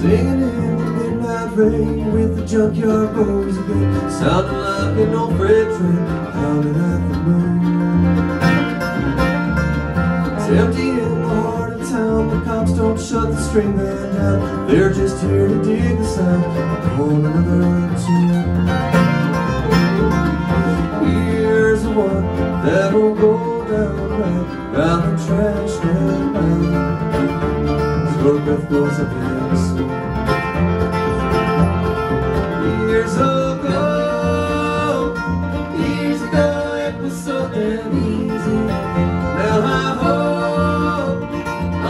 train with the junkyard boys again. Sounding like an old freight train howling at the moon It's empty in the heart of town. The cops don't shut the string band down. They're just here to dig the sound. On another tune down Round the trash can band Slow breath goes up in Years ago, years ago it was so damn easy. Now I hold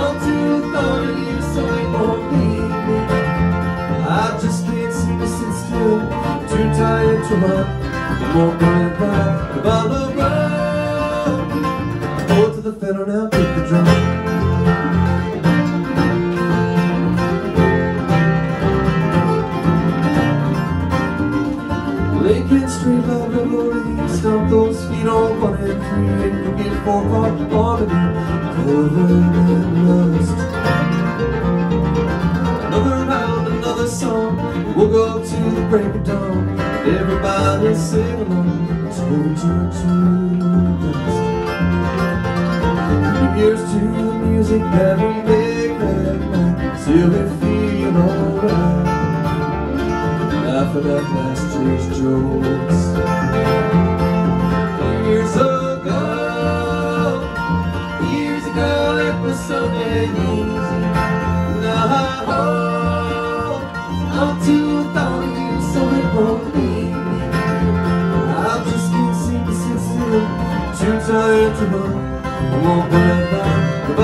on to the thought of you so it won't leave me. I just can't seem to sit still, too tired to run. I'm walking by the road. Go to the fiddle now, pick the drum. Lincoln Street, love revelry Stomp those feet on one and three And forget four part harmony Covered in rust Another round, another song We'll go to the break of dawn. Everybody sing along Turn, turn to Here's to the music that we make that night. Till we feel alright. Laughing at last year's jokes. Years ago Years ago it was so easy. Now I hold on to the thought of you so it won't leave me. I just seem to sit still Too tired to run I won't